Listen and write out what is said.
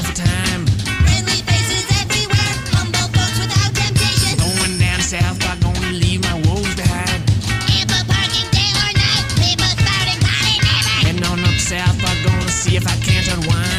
miles of time. Friendly faces everywhere, humble folks without temptation. Going down south, I'm going to leave my woes behind. Ample parking day or night, people spouting potty neighbor. Heading on up south, I'm going to see if I can't unwind.